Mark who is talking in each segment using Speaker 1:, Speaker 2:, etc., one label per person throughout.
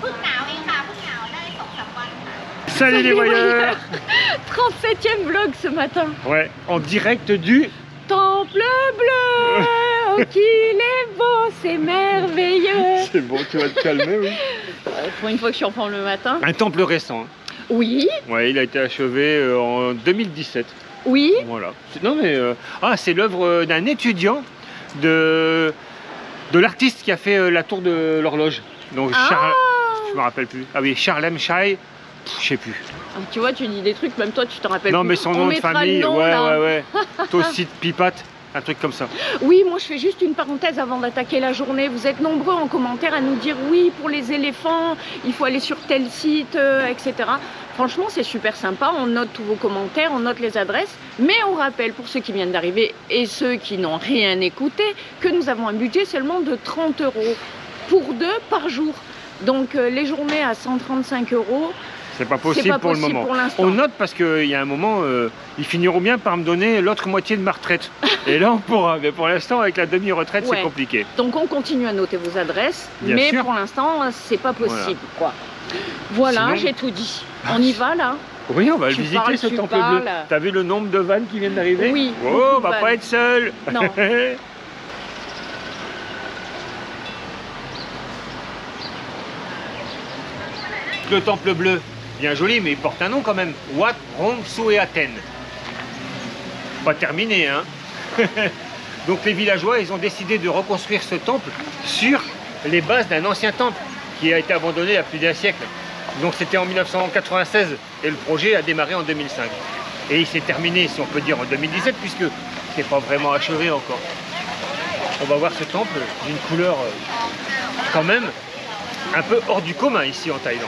Speaker 1: เพิ่งหนาวเองค่ะเพิ่งหนาวได้สองสามวันค่ะ
Speaker 2: Salut les voyeurs
Speaker 3: 37e vlog ce matin.
Speaker 2: Ouais, en direct du...
Speaker 3: Temple bleu, oh qu'il est beau, c'est merveilleux.
Speaker 2: C'est bon, tu vas te calmer, oui.
Speaker 3: Euh, Pour une fois que je suis en forme le matin.
Speaker 2: Un temple récent. hein.
Speaker 3: Oui,
Speaker 2: Ouais, il a été achevé euh, en 2017.
Speaker 3: oui.
Speaker 2: Voilà. C'est- Non mais... euh, Ah, c'est l'œuvre euh, d'un étudiant de, de l'artiste qui a fait euh, la tour de l'horloge. Donc
Speaker 3: Ah.
Speaker 2: Charles... je me rappelle plus. Ah oui, Charlem Shai, je sais plus.
Speaker 3: Ah, Tu vois, tu dis des trucs, même toi tu t'en rappelles
Speaker 2: Non
Speaker 3: plus.
Speaker 2: mais son
Speaker 3: On
Speaker 2: nom de famille,
Speaker 3: le nom,
Speaker 2: ouais,
Speaker 3: là.
Speaker 2: ouais, ouais. Tocite Pipat, un truc comme ça.
Speaker 3: Oui, moi je fais juste une parenthèse avant d'attaquer la journée. Vous êtes nombreux en commentaire à nous dire oui, pour les éléphants, il faut aller sur tel site, euh, etc. Franchement, c'est super sympa. On note tous vos commentaires, on note les adresses. Mais on rappelle pour ceux qui viennent d'arriver et ceux qui n'ont rien écouté que nous avons un budget seulement de 30 euros pour deux par jour. Donc euh, les journées à 135 euros,
Speaker 2: C'est pas possible
Speaker 3: pas
Speaker 2: pour le moment.
Speaker 3: pour.
Speaker 2: On note parce qu'il y a un moment, euh, ils finiront bien par me donner l'autre moitié de ma retraite. Et là, on pourra. Mais pour l'instant, avec la demi-retraite,
Speaker 3: Ouais.
Speaker 2: c'est compliqué.
Speaker 3: Donc on continue à noter vos adresses,
Speaker 2: Bien
Speaker 3: mais
Speaker 2: sûr.
Speaker 3: pour l'instant c'est pas possible quoi. Voilà,
Speaker 2: Sinon-
Speaker 3: j'ai tout dit. On y va là?
Speaker 2: Oui, on va le visiter
Speaker 3: parles,
Speaker 2: ce temple
Speaker 3: parles.
Speaker 2: bleu. T'as vu le nombre de vannes qui viennent d'arriver?
Speaker 3: Oui,
Speaker 2: Oh, on va
Speaker 3: vannes.
Speaker 2: pas être seul.
Speaker 3: Non.
Speaker 2: le temple bleu, bien joli, mais il porte un nom quand même. Wat Rong Sue Athènes. Pas terminé, hein Donc les villageois, ils ont décidé de reconstruire ce temple sur les bases d'un ancien temple qui a été abandonné il y a plus d'un siècle. Donc c'était en 1996 et le projet a démarré en 2005. Et il s'est terminé, si on peut dire, en 2017 puisque c'est pas vraiment achevé encore. On va voir ce temple d'une couleur euh, quand même un peu hors du commun ici en Thaïlande.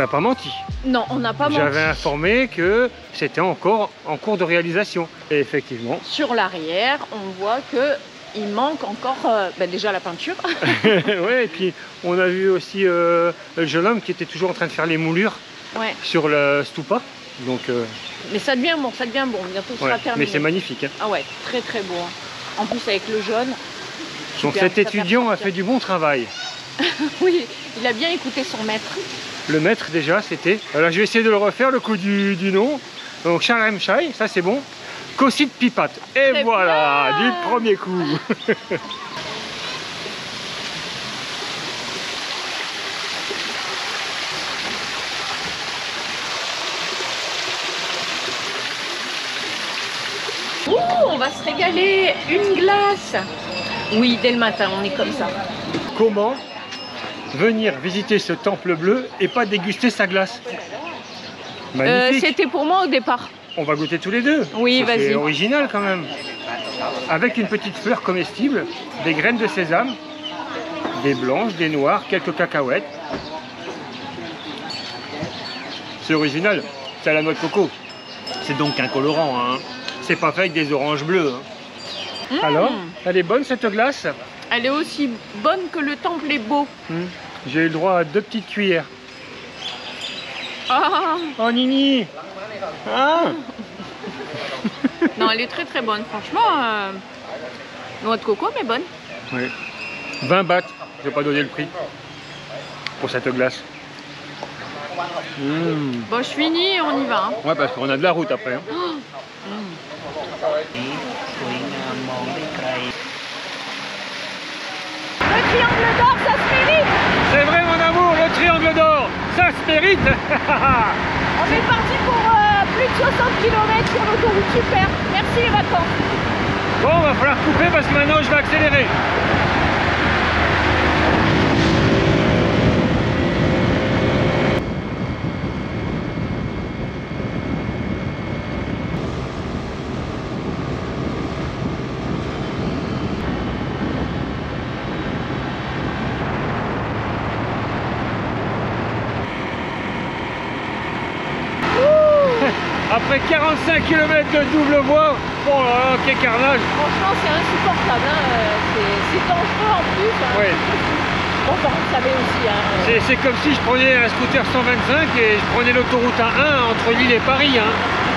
Speaker 2: N'a pas menti.
Speaker 3: Non, on n'a pas menti.
Speaker 2: J'avais informé que c'était encore en cours de réalisation. Et effectivement,
Speaker 3: Sur l'arrière, on voit que il manque encore euh, ben, déjà la peinture.
Speaker 2: ouais, et puis on a vu aussi euh, le jeune homme qui était toujours en train de faire les moulures
Speaker 3: ouais.
Speaker 2: sur le stupa. Donc, euh,
Speaker 3: Mais ça devient bon, ça devient bon. Bientôt ce
Speaker 2: ouais.
Speaker 3: sera
Speaker 2: mais
Speaker 3: terminé.
Speaker 2: c'est magnifique. hein.
Speaker 3: Ah ouais, très très beau. hein. En plus avec le jaune.
Speaker 2: Donc
Speaker 3: Super,
Speaker 2: cet étudiant a fait du bon travail.
Speaker 3: Oui, il a bien écouté son maître.
Speaker 2: Le maître déjà, c'était. Alors je vais essayer de le refaire, le coup du, du nom. Donc Charlem Chai, ça c'est bon. Kosit Pipat. Et voilà,
Speaker 3: bien.
Speaker 2: du premier coup.
Speaker 3: Ouh, on va se régaler. Une glace. Oui, dès le matin, on est comme ça.
Speaker 2: Comment venir visiter ce temple bleu et pas déguster sa glace
Speaker 3: Euh. C'était pour moi au départ.
Speaker 2: On va goûter tous les deux.
Speaker 3: Oui,
Speaker 2: Ça, C'est
Speaker 3: vas-y.
Speaker 2: original quand même. Avec une petite fleur comestible, des graines de sésame, des blanches, des noires, quelques cacahuètes. C'est original. C'est à la noix de coco. C'est donc un colorant. Hein. C'est pas fait avec des oranges bleues. hein.
Speaker 3: Mmh.
Speaker 2: Alors, elle est bonne cette glace?
Speaker 3: Elle est aussi bonne que le temple est beau.
Speaker 2: Hmm. J'ai eu le droit à deux petites cuillères.
Speaker 3: Ah,
Speaker 2: Oh Nini Ah
Speaker 3: non, elle est très très bonne, franchement. euh, Noix de coco, mais bonne.
Speaker 2: Oui. 20 bahts, je vais pas donner le prix pour cette glace. Mmh.
Speaker 3: Bon, je finis et on y va. hein.
Speaker 2: Ouais, parce qu'on a de la route après. hein.
Speaker 4: ส
Speaker 3: mérite On est parti pour euh, plus de 60 km sur l'autoroute, super. Merci les vacances.
Speaker 2: Bon, va falloir couper parce que maintenant je vais accélérer. Après 45 km de double voie, bon là là, quel carnage
Speaker 3: Franchement, c'est insupportable. hein, C'est dangereux en plus. hein. Bon, aussi. hein,
Speaker 2: C'est- comme si je prenais un scooter 125 et je prenais l'autoroute A1 entre Lille et Paris, hein,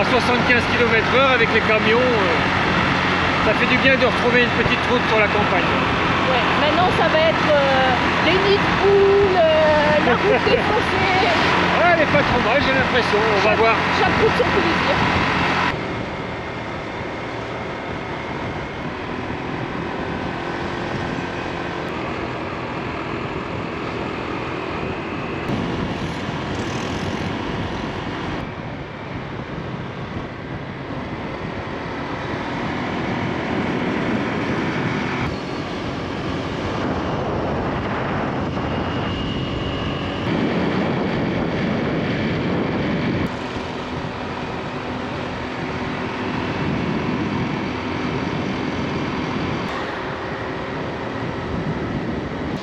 Speaker 2: à 75 km/h avec les camions. euh. Ça fait du bien de retrouver une petite route sur la campagne.
Speaker 3: ouais. Maintenant, ça va être euh, les nids de poules, euh,
Speaker 2: elle est pas trop mal, j'ai l'impression. On va voir.
Speaker 3: Route son plaisir.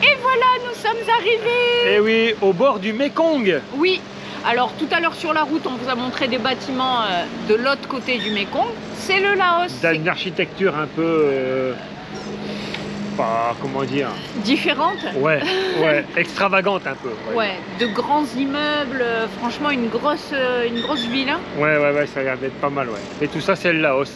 Speaker 3: Et voilà, nous sommes arrivés
Speaker 2: Eh oui, au bord du Mekong.
Speaker 3: Oui, alors tout à l'heure sur la route, on vous a montré des bâtiments euh, de l'autre côté du Mekong. C'est le Laos.
Speaker 2: D'une architecture un peu. euh, pas. comment dire
Speaker 3: différente.
Speaker 2: Ouais, ouais, extravagante un peu.
Speaker 3: Ouais, de grands immeubles, euh, franchement une grosse, une grosse ville. hein.
Speaker 2: Ouais, ouais, ouais, ça a l'air d'être pas mal, ouais. Et tout ça, c'est le Laos.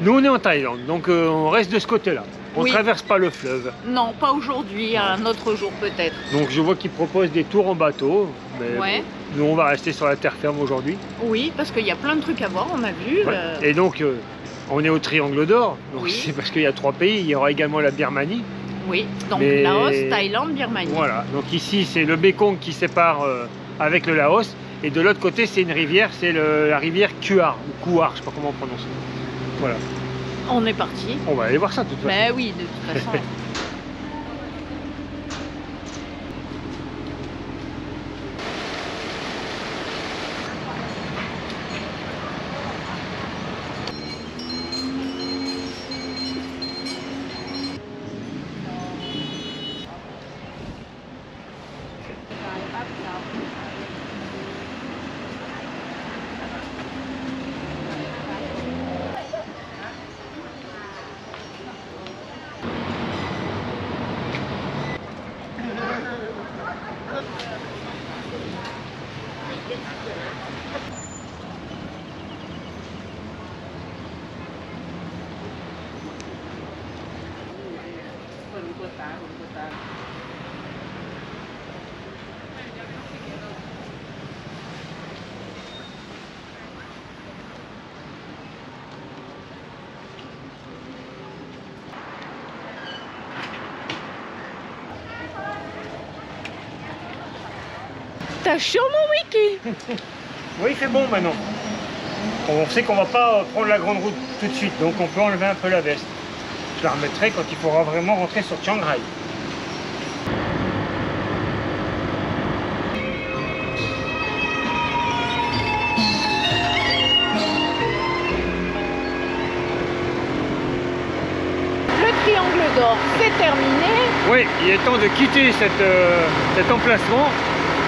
Speaker 2: Nous, on est en Thaïlande, donc euh, on reste de ce côté-là. On
Speaker 3: Oui.
Speaker 2: traverse pas le fleuve.
Speaker 3: Non, pas aujourd'hui, un autre jour peut-être.
Speaker 2: Donc je vois qu'ils proposent des tours en bateau. Mais
Speaker 3: Ouais.
Speaker 2: bon, nous, on va rester sur la terre ferme aujourd'hui.
Speaker 3: Oui, parce qu'il y a plein de trucs à voir, on a vu.
Speaker 2: Ouais.
Speaker 3: euh,
Speaker 2: Et donc, euh, on est au Triangle d'Or. Donc
Speaker 3: Oui.
Speaker 2: c'est parce qu'il y a trois pays. Il y aura également la Birmanie.
Speaker 3: Oui, donc
Speaker 2: Mais-
Speaker 3: Laos, Thaïlande, Birmanie.
Speaker 2: Voilà. Donc ici, c'est le Mekong qui sépare avec le Laos. Et de l'autre côté, c'est une rivière. C'est la rivière Kuar ou Kuar, je sais pas comment on prononce. Voilà.
Speaker 3: On est parti.
Speaker 2: On va aller voir ça de toute façon.
Speaker 3: Ben oui, de toute façon. T'as chaud mon wiki
Speaker 2: Oui, il fait bon maintenant. On sait qu'on va pas euh, prendre la grande route tout de suite, donc on peut enlever un peu la veste. Je la remettrai quand il faudra vraiment rentrer sur Chiang Rai.
Speaker 3: Le triangle d'or, c'est terminé.
Speaker 2: Oui, il est temps de quitter cette, euh, cet emplacement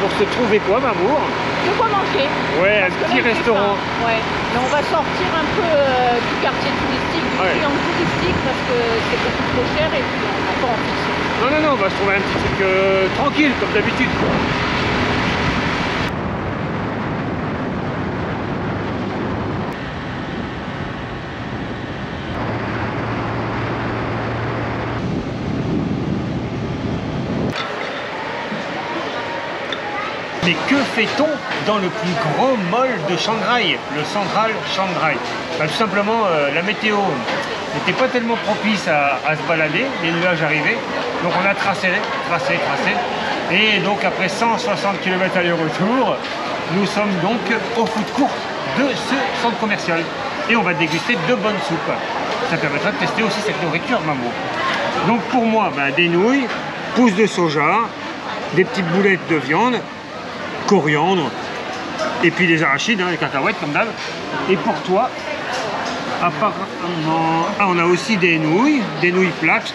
Speaker 2: pour se trouver quoi, Mamour
Speaker 3: De quoi manger
Speaker 2: Ouais, un petit restaurant.
Speaker 3: Ouais, mais on va sortir un peu euh, du quartier touristique, du
Speaker 2: Ouais.
Speaker 3: triangle touristique parce que c'est beaucoup trop cher et puis on n'a pas envie de
Speaker 2: Non, non, non, on va se trouver un petit truc euh, tranquille, comme d'habitude. Mais que dans le plus grand mall de Shanghai, le Central Shanghai? Bah, Tout simplement, euh, la météo n'était pas tellement propice à, se balader, les nuages arrivaient, donc on a tracé, tracé, tracé. Et donc après 160 km aller-retour, nous sommes donc au foot court de ce centre commercial. Et on va déguster de bonnes soupes. Ça permettra de tester aussi cette nourriture, maman. Donc pour moi, ben, des nouilles, pousses de soja, des petites boulettes de viande, coriandre, et puis des arachides, hein, des cacahuètes comme d'hab. Et pour toi, apparemment, ah, on a aussi des nouilles, des nouilles plates,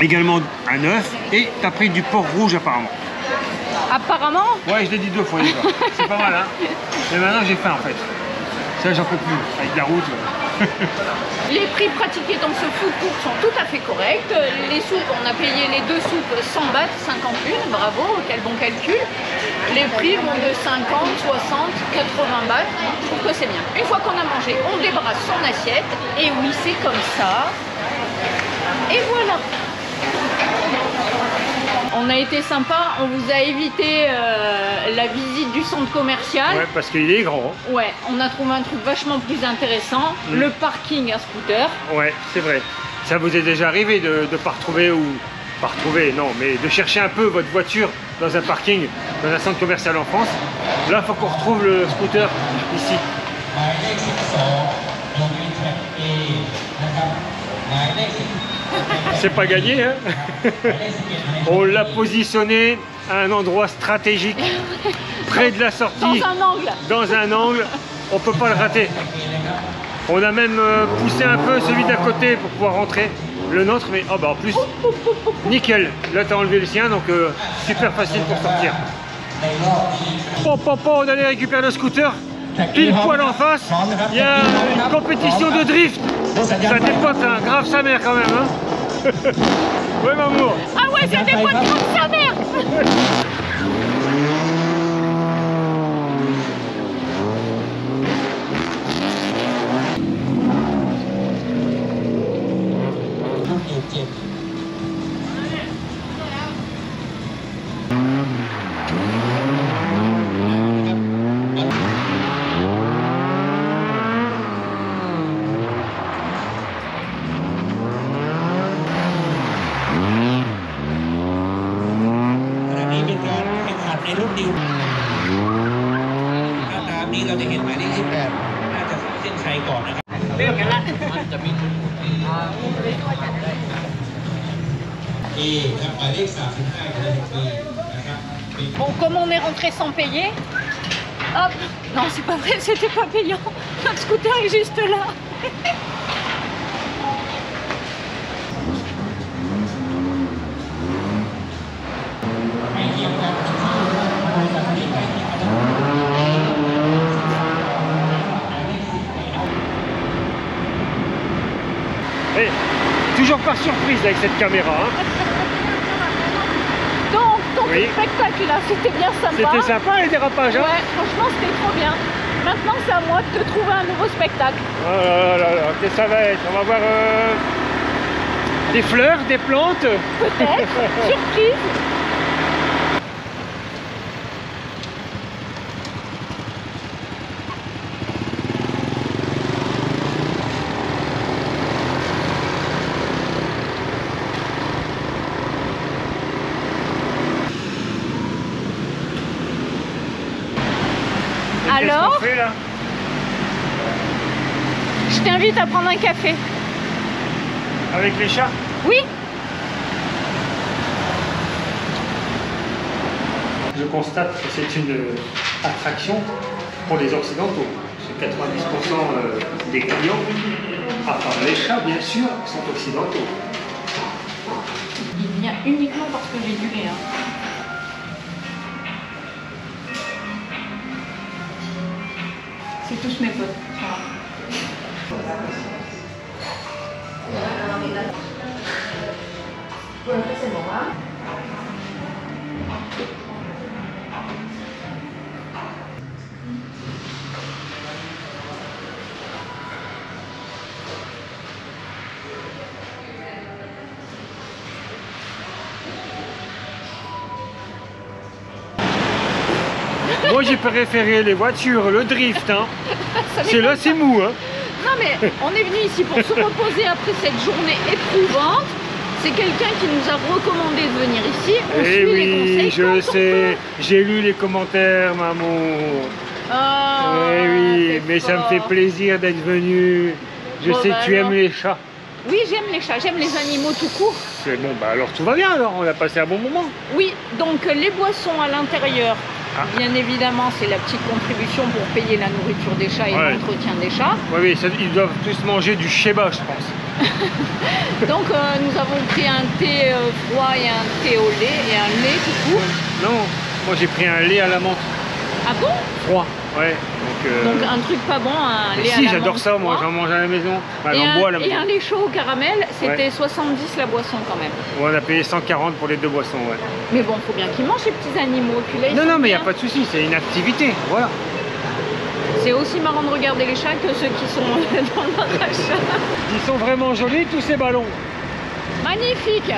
Speaker 2: également un œuf, et t'as pris du porc rouge apparemment.
Speaker 3: Apparemment,
Speaker 2: Ouais, je l'ai dit deux fois déjà. C'est pas mal, hein Mais maintenant j'ai faim en fait. Ça, j'en peux plus. Avec la route.
Speaker 3: les prix pratiqués dans ce food court sont tout à fait corrects. Les soupes, on a payé les deux soupes 100 bahts, 51, bravo, quel bon calcul. Les prix vont de 50, 60, 80 bahts. Je trouve que c'est bien. Une fois qu'on a mangé, on débarrasse son assiette. Et oui, c'est comme ça. Et voilà. On a été sympa, on vous a évité euh, la visite du centre commercial.
Speaker 2: Ouais, parce qu'il est grand.
Speaker 3: Ouais, on a trouvé un truc vachement plus intéressant,
Speaker 2: Mm.
Speaker 3: le parking à scooter.
Speaker 2: Ouais, c'est vrai. Ça vous est déjà arrivé de ne pas retrouver ou pas retrouver, non, mais de chercher un peu votre voiture dans un parking, dans un centre commercial en France. Là, il faut qu'on retrouve le scooter ici c'est pas gagné. Hein. On l'a positionné à un endroit stratégique, près de la sortie, dans
Speaker 3: un angle.
Speaker 2: Dans un angle, on peut pas le rater. On a même euh, poussé un peu celui d'à côté pour pouvoir rentrer le nôtre, mais oh bah en plus, nickel. Là, t'as enlevé le sien, donc euh, super facile pour sortir. Pom pom pom, on allait récupérer le scooter. Pile poil en face, il y a une compétition de drift. Ça dépote, hein. grave sa mère quand même. Hein ouais, mamour.
Speaker 3: Ah ouais, ça dépote comme sa mère.
Speaker 5: เอครับหมายเลข35กับเลข B นะครับเป็น
Speaker 3: Bon, comme on est rentré sans payer, hop. Non, c'est pas vrai, c'était pas payant. Notre scooter est juste là.
Speaker 5: ไม่เกี่ยวกับที่โดยจากนี้ใกล้เคียงกันนะ
Speaker 2: Eh, toujours par surprise avec cette caméra. hein. Oui.
Speaker 3: c'était bien sympa.
Speaker 2: C'était sympa les dérapages. Hein
Speaker 3: Ouais, franchement, c'était trop bien. Maintenant, c'est à moi de te trouver un nouveau spectacle.
Speaker 2: Oh là là là là, qu'est-ce que ça va être? On va voir euh, des fleurs, des plantes?
Speaker 3: Peut-être. Surprise.
Speaker 2: Là
Speaker 3: Je t'invite à prendre un café.
Speaker 2: Avec les chats?
Speaker 3: Oui
Speaker 2: Je constate que c'est une attraction pour les Occidentaux. C'est 90% euh, des clients, à part les chats bien sûr, sont occidentaux.
Speaker 3: Il vient uniquement parce que j'ai du lait. hein. C'est tous mes potes. Voilà.
Speaker 2: Moi, j'ai préféré les voitures, le drift. Hein. C'est là, c'est mou. Hein.
Speaker 3: Non mais on est venu ici pour se reposer après cette journée éprouvante. C'est quelqu'un qui nous a recommandé de venir ici. On
Speaker 2: Eh
Speaker 3: suit les
Speaker 2: oui,
Speaker 3: conseils
Speaker 2: je sais. J'ai lu les commentaires, maman.
Speaker 3: Ah,
Speaker 2: eh oui, mais ça me fait plaisir d'être venu. Je
Speaker 3: Bon,
Speaker 2: sais
Speaker 3: bah
Speaker 2: que tu aimes les chats.
Speaker 3: Oui, j'aime les chats, j'aime les animaux tout court.
Speaker 2: C'est bon, bah alors tout va bien alors, on a passé un bon moment.
Speaker 3: Oui, donc euh, les boissons à l'intérieur,
Speaker 2: Ah.
Speaker 3: bien évidemment, c'est la petite contribution pour payer la nourriture des chats et
Speaker 2: Ouais.
Speaker 3: l'entretien des chats.
Speaker 2: Oui, oui, ça- ils doivent tous manger du sheba, je pense.
Speaker 3: Donc euh, nous avons pris un thé euh, froid et un thé au lait et un lait tout court.
Speaker 2: Non, moi j'ai pris un lait à la menthe
Speaker 3: Ah bon?
Speaker 2: Froid. Ouais, donc. euh,
Speaker 3: Donc un truc pas bon, un lait
Speaker 2: si, j'adore ça, moi j'en mange à la maison. Enfin,
Speaker 3: et, un,
Speaker 2: bois à la
Speaker 3: et
Speaker 2: maison.
Speaker 3: un lait chaud au caramel, c'était
Speaker 2: Ouais.
Speaker 3: 70 la boisson quand même.
Speaker 2: Ouais, on a payé 140 pour les deux boissons, ouais.
Speaker 3: Mais bon, faut bien qu'ils mangent ces petits animaux. Puis là, ils
Speaker 2: Non, non, mais il n'y a pas de souci, c'est une activité, voilà.
Speaker 3: C'est aussi marrant de regarder les chats que ceux qui sont dans le rachat.
Speaker 2: Ils sont vraiment jolis, tous ces ballons.
Speaker 3: Magnifique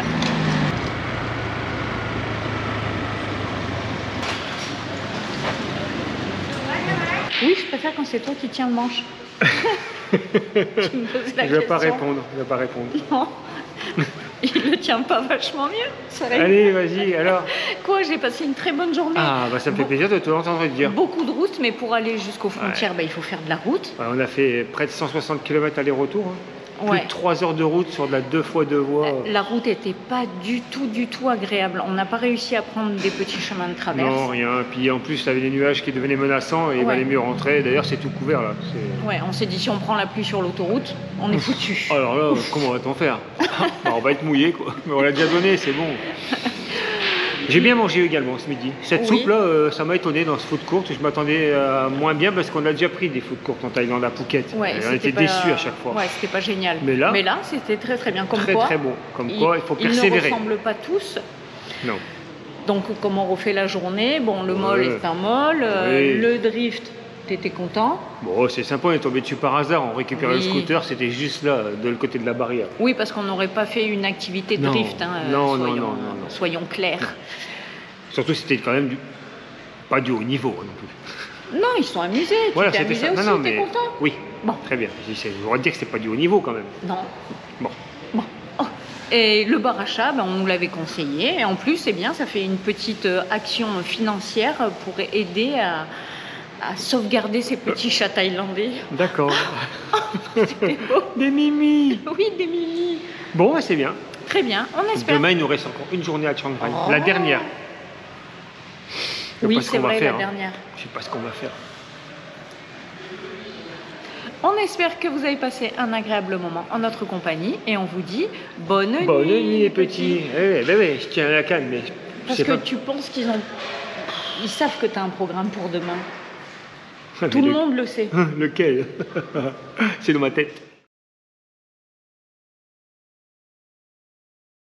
Speaker 3: Oui, je préfère quand c'est toi qui tiens le manche. tu me poses la
Speaker 2: Je vais pas répondre, je vais pas répondre.
Speaker 3: Non. Il le tient pas vachement mieux. Ça.
Speaker 2: Allez, vas-y, alors.
Speaker 3: Quoi, j'ai passé une très bonne journée.
Speaker 2: Ah, bah ça me fait plaisir de te l'entendre dire.
Speaker 3: Beaucoup de routes, mais pour aller jusqu'aux frontières, bah, il faut faire de la route.
Speaker 2: Ouais, on a fait près de 160 km aller-retour. hein. Plus
Speaker 3: Ouais.
Speaker 2: de 3 heures de route sur de la 2 fois 2 voies.
Speaker 3: La route était pas du tout, du tout agréable. On n'a pas réussi à prendre des petits chemins de traverse.
Speaker 2: Non, rien. Puis en plus, il y avait des nuages qui devenaient menaçants et il
Speaker 3: Ouais.
Speaker 2: valait mieux rentrer. D'ailleurs, c'est tout couvert là.
Speaker 3: Ouais, on s'est dit si on prend la pluie sur l'autoroute, on est foutu.
Speaker 2: Alors là, comment va-t-on faire? Bah, On va être mouillé quoi. Mais on l'a déjà donné, c'est bon. J'ai bien mangé également ce midi. Cette
Speaker 3: Oui.
Speaker 2: soupe là, euh, ça m'a étonné dans ce food court. Je m'attendais à moins bien parce qu'on a déjà pris des food courts en Thaïlande à Phuket.
Speaker 3: Ouais,
Speaker 2: Et on était
Speaker 3: pas-
Speaker 2: déçus à chaque fois.
Speaker 3: Ouais, c'était pas génial.
Speaker 2: Mais là-
Speaker 3: c'était très très bien. Comme
Speaker 2: très
Speaker 3: quoi,
Speaker 2: très bon. Comme quoi, il faut
Speaker 3: Ils ne
Speaker 2: persévérer.
Speaker 3: ressemblent pas tous.
Speaker 2: Non.
Speaker 3: Donc, comme on refait la journée, bon, le mol
Speaker 2: Ouais.
Speaker 3: est un mol, euh,
Speaker 2: Oui.
Speaker 3: le drift, t'étais content.
Speaker 2: Bon, c'est sympa, on est tombé dessus par hasard. On récupérait
Speaker 3: Oui.
Speaker 2: le scooter, c'était juste là, de l'autre côté de la barrière.
Speaker 3: Oui, parce qu'on n'aurait pas fait une activité de
Speaker 2: Non.
Speaker 3: drift. hein, euh,
Speaker 2: Non, non,
Speaker 3: soyons,
Speaker 2: non, non, non.
Speaker 3: soyons clairs.
Speaker 2: Surtout, c'était quand même du... pas du haut niveau non plus.
Speaker 3: Non, ils sont amusés. Tu
Speaker 2: Voilà,
Speaker 3: t'es
Speaker 2: c'était
Speaker 3: amusé
Speaker 2: ça.
Speaker 3: aussi,
Speaker 2: non, non,
Speaker 3: t'es
Speaker 2: mais
Speaker 3: content
Speaker 2: oui,
Speaker 3: Bon.
Speaker 2: très bien. Je voudrais dire que c'est pas du haut niveau quand même.
Speaker 3: Non.
Speaker 2: Bon.
Speaker 3: Bon. Oh. Et le bar achat, ben, on nous l'avait conseillé. Et en plus, c'est bien, ça fait une petite euh, action financière pour aider à, à sauvegarder ces petits chats thaïlandais.
Speaker 2: D'accord.
Speaker 3: Beau.
Speaker 2: Des mimi.
Speaker 3: Oui, des mini.
Speaker 2: Bon, c'est bien.
Speaker 3: Très bien, on espère.
Speaker 2: Demain, il nous reste encore une journée à Chiang.
Speaker 3: Oh.
Speaker 2: La dernière. Je
Speaker 3: oui,
Speaker 2: ce
Speaker 3: c'est
Speaker 2: va
Speaker 3: vrai,
Speaker 2: faire,
Speaker 3: la
Speaker 2: hein.
Speaker 3: dernière.
Speaker 2: Je sais pas ce qu'on va faire.
Speaker 3: On espère que vous avez passé un agréable moment en notre compagnie et on vous dit bonne nuit.
Speaker 2: Bonne nuit, les petits. Eh, ben, ouais, je tiens la canne, mais
Speaker 3: Parce que
Speaker 2: pas.
Speaker 3: tu penses qu'ils ont. Ils savent que tu as un programme pour demain. Tout le
Speaker 2: le-
Speaker 3: monde le sait.
Speaker 2: Lequel? C'est dans ma tête.